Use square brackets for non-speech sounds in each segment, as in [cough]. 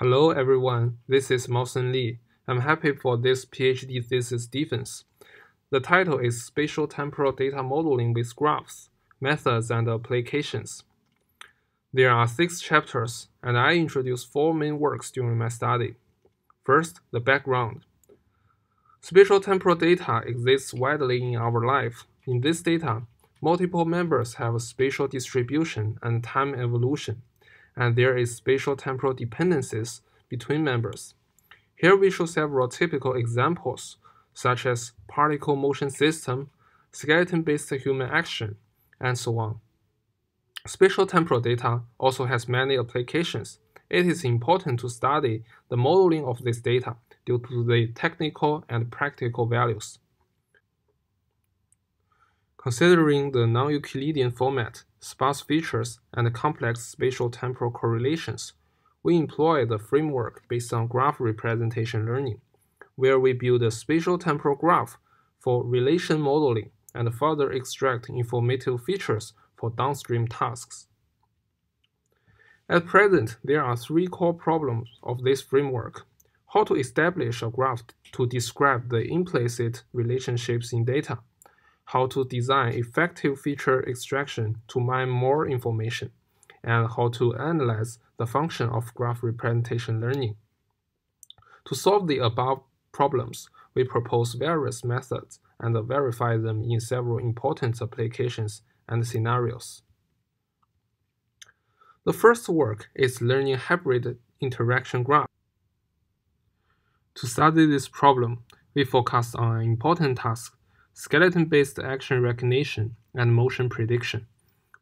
Hello everyone, this is Maosen Li. I'm happy for this PhD thesis defense. The title is Spatial Temporal Data Modeling with Graphs, Methods and Applications. There are six chapters, and I introduce four main works during my study. First, the background. Spatial temporal data exists widely in our life. In this data, multiple members have a spatial distribution and time evolution and there is spatial temporal dependencies between members. Here we show several typical examples, such as particle motion system, skeleton-based human action, and so on. Spatial temporal data also has many applications. It is important to study the modeling of this data due to the technical and practical values. Considering the non-Euclidean format, sparse features, and complex spatial temporal correlations, we employ the framework based on graph representation learning, where we build a spatial temporal graph for relation modeling and further extract informative features for downstream tasks. At present, there are three core problems of this framework. How to establish a graph to describe the implicit relationships in data how to design effective feature extraction to mine more information, and how to analyze the function of graph representation learning. To solve the above problems, we propose various methods and verify them in several important applications and scenarios. The first work is learning hybrid interaction graph. To study this problem, we focus on an important task skeleton-based action recognition and motion prediction,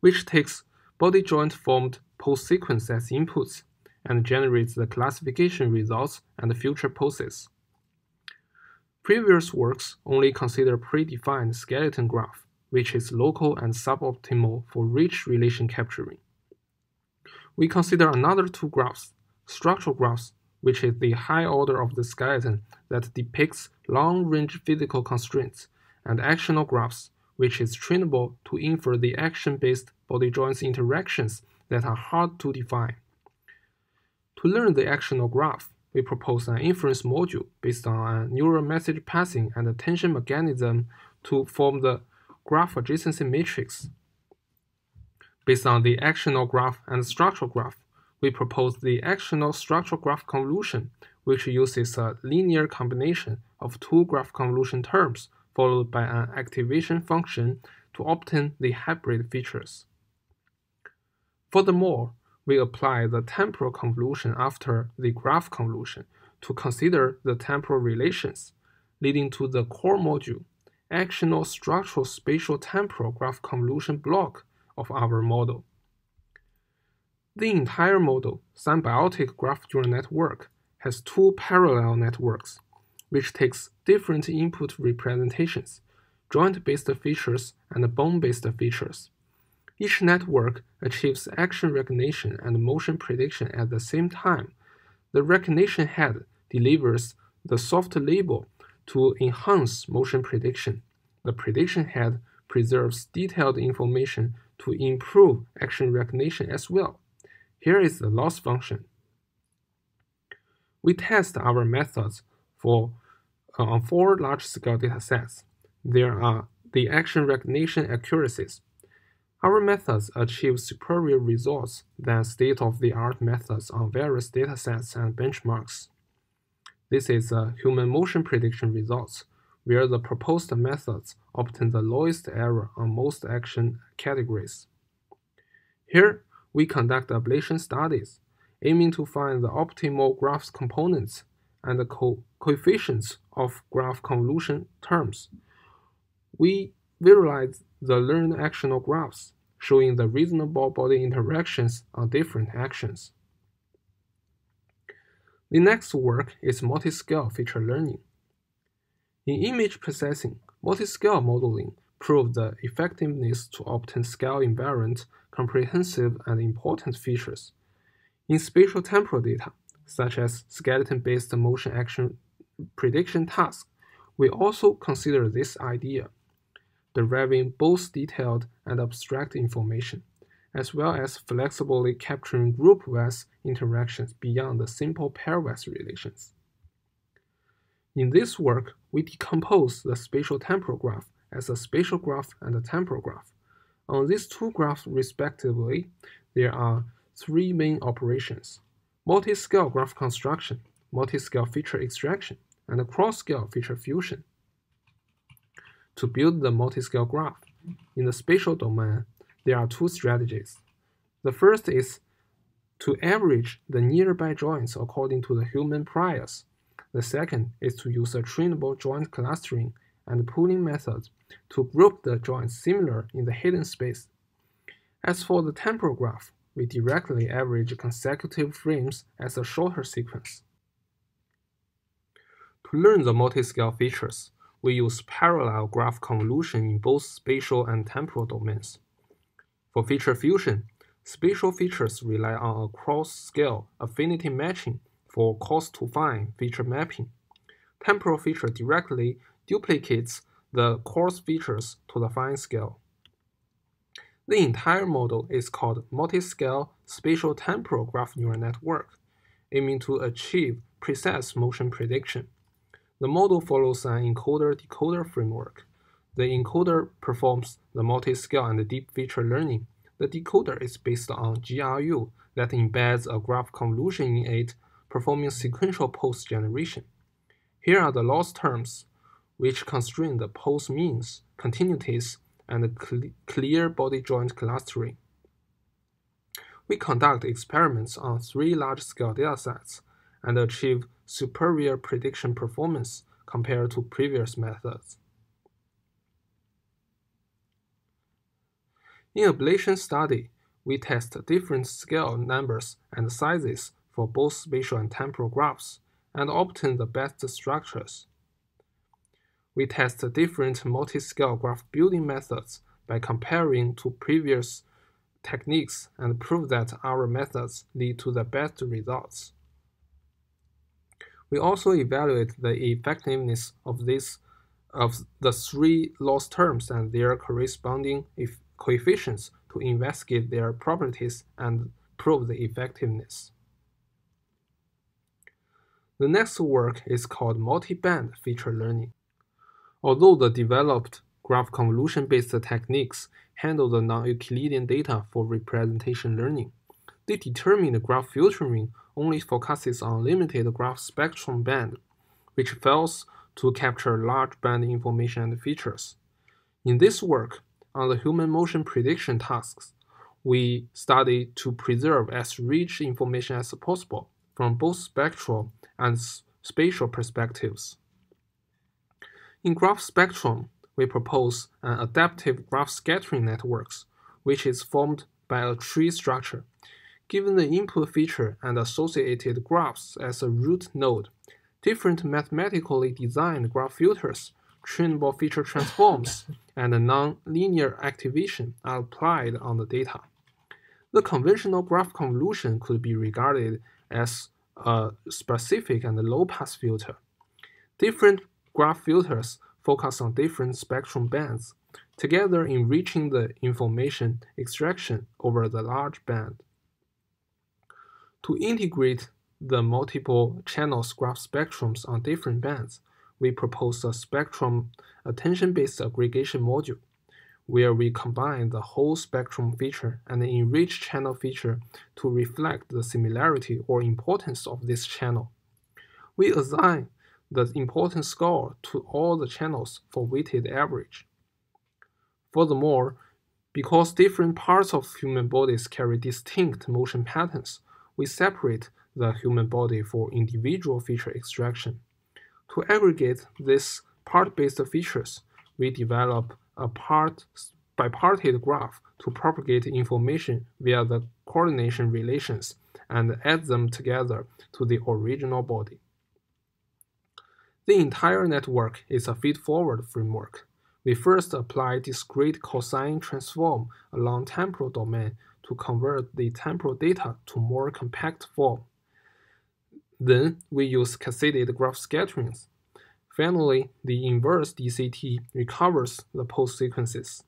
which takes body joint formed pose sequence as inputs and generates the classification results and future poses. Previous works only consider predefined skeleton graph, which is local and suboptimal for rich relation capturing. We consider another two graphs, structural graphs, which is the high order of the skeleton that depicts long-range physical constraints and actional graphs, which is trainable to infer the action-based body joints interactions that are hard to define. To learn the actional graph, we propose an inference module based on a neural message passing and attention mechanism to form the graph adjacency matrix. Based on the actional graph and structural graph, we propose the actional structural graph convolution, which uses a linear combination of two graph convolution terms followed by an activation function to obtain the hybrid features. Furthermore, we apply the temporal convolution after the graph convolution to consider the temporal relations, leading to the core module, actional structural spatial temporal graph convolution block of our model. The entire model, symbiotic graph neural network, has two parallel networks which takes different input representations, joint-based features and bone-based features. Each network achieves action recognition and motion prediction at the same time. The recognition head delivers the soft label to enhance motion prediction. The prediction head preserves detailed information to improve action recognition as well. Here is the loss function. We test our methods for uh, on four large-scale datasets. There are the action recognition accuracies. Our methods achieve superior results than state-of-the-art methods on various datasets and benchmarks. This is a human motion prediction results, where the proposed methods obtain the lowest error on most action categories. Here, we conduct ablation studies, aiming to find the optimal graphs components and the co coefficients of graph convolution terms. We visualize the learned actional graphs, showing the reasonable body interactions on different actions. The next work is multi-scale feature learning. In image processing, multi-scale modeling proved the effectiveness to obtain scale-invariant, comprehensive, and important features. In spatial temporal data, such as skeleton-based motion action prediction tasks, we also consider this idea, deriving both detailed and abstract information, as well as flexibly capturing group-wise interactions beyond the simple pairwise relations. In this work, we decompose the spatial temporal graph as a spatial graph and a temporal graph. On these two graphs respectively, there are three main operations, multi-scale graph construction, multi-scale feature extraction, and cross-scale feature fusion. To build the multi-scale graph, in the spatial domain, there are two strategies. The first is to average the nearby joints according to the human priors the second is to use a trainable joint clustering and pooling method to group the joints similar in the hidden space. As for the temporal graph, we directly average consecutive frames as a shorter sequence. To learn the multi-scale features, we use parallel graph convolution in both spatial and temporal domains. For feature fusion, spatial features rely on a cross-scale affinity matching for coarse to fine feature mapping. Temporal feature directly duplicates the coarse features to the fine scale. The entire model is called multi-scale spatial temporal graph neural network, aiming to achieve precise motion prediction. The model follows an encoder-decoder framework. The encoder performs the multi-scale and deep feature learning. The decoder is based on GRU that embeds a graph convolution in it performing sequential pose generation. Here are the loss terms, which constrain the pose means, continuities, and cl clear body joint clustering. We conduct experiments on three large-scale datasets and achieve superior prediction performance compared to previous methods. In ablation study, we test different scale numbers and sizes for both spatial and temporal graphs and obtain the best structures. We test different multi-scale graph building methods by comparing to previous techniques and prove that our methods lead to the best results. We also evaluate the effectiveness of this of the three loss terms and their corresponding coefficients to investigate their properties and prove the effectiveness. The next work is called multi-band feature learning. Although the developed graph convolution-based techniques handle the non-Euclidean data for representation learning, they determine the graph filtering only focuses on limited graph spectrum band, which fails to capture large band information and features. In this work, on the human motion prediction tasks, we study to preserve as rich information as possible from both spectral and spatial perspectives. In graph spectrum, we propose an adaptive graph scattering networks, which is formed by a tree structure. Given the input feature and associated graphs as a root node, different mathematically designed graph filters, trainable feature transforms, [laughs] and non-linear activation are applied on the data. The conventional graph convolution could be regarded as a specific and low-pass filter. Different graph filters focus on different spectrum bands, together in enriching the information extraction over the large band. To integrate the multiple channels graph spectrums on different bands, we propose a spectrum attention-based aggregation module where we combine the whole spectrum feature and enrich channel feature to reflect the similarity or importance of this channel. We assign the important score to all the channels for weighted average. Furthermore, because different parts of human bodies carry distinct motion patterns, we separate the human body for individual feature extraction. To aggregate these part-based features, we develop a part bipartite graph to propagate information via the coordination relations and add them together to the original body. The entire network is a feed-forward framework. We first apply discrete cosine transform along temporal domain to convert the temporal data to more compact form. Then we use cascaded graph scatterings Finally, the inverse DCT recovers the pose sequences.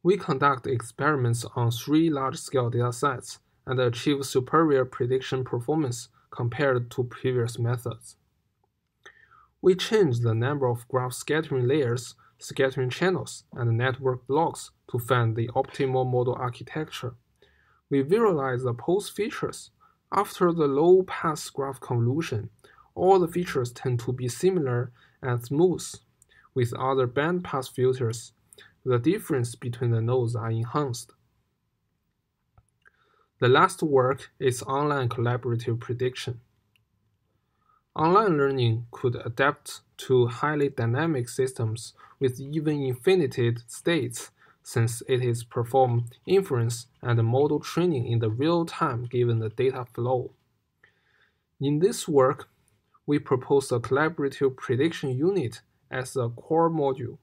We conduct experiments on three large-scale datasets and achieve superior prediction performance compared to previous methods. We change the number of graph scattering layers, scattering channels, and network blocks to find the optimal model architecture. We visualize the pose features. After the low-pass graph convolution, all the features tend to be similar and smooth. With other bandpass filters, the difference between the nodes are enhanced. The last work is online collaborative prediction. Online learning could adapt to highly dynamic systems with even infinited states since it is perform inference and model training in the real time given the data flow. In this work, we propose a collaborative prediction unit as a core module.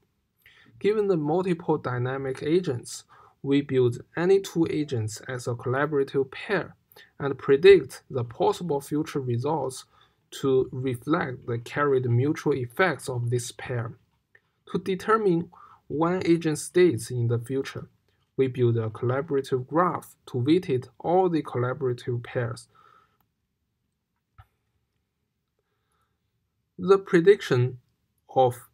Given the multiple dynamic agents, we build any two agents as a collaborative pair and predict the possible future results to reflect the carried mutual effects of this pair. To determine one agent states in the future, we build a collaborative graph to weight all the collaborative pairs. The prediction of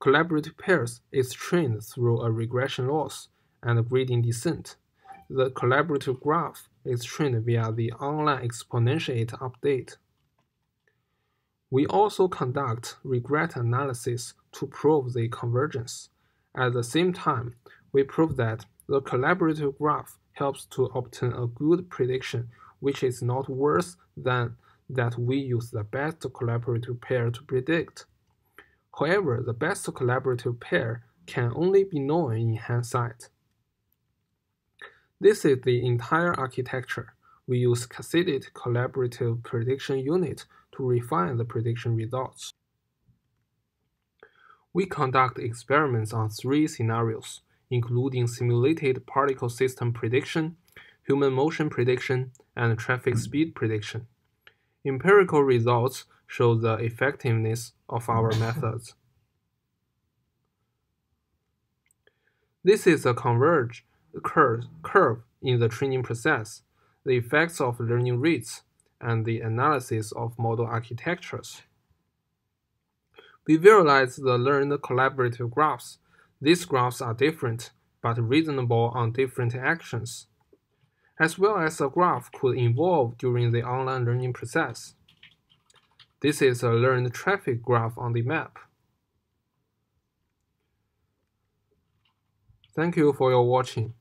collaborative pairs is trained through a regression loss and gradient descent. The collaborative graph is trained via the online exponentiate update. We also conduct regret analysis to prove the convergence. At the same time, we prove that the collaborative graph helps to obtain a good prediction which is not worse than that we use the best collaborative pair to predict. However, the best collaborative pair can only be known in hindsight. This is the entire architecture. We use cascaded collaborative prediction unit to refine the prediction results. We conduct experiments on three scenarios, including simulated particle system prediction, human motion prediction, and traffic speed prediction. Empirical results show the effectiveness of our [laughs] methods. This is a converge curve, curve in the training process, the effects of learning rates, and the analysis of model architectures. We visualize the learned collaborative graphs. These graphs are different, but reasonable on different actions, as well as a graph could evolve during the online learning process. This is a learned traffic graph on the map. Thank you for your watching.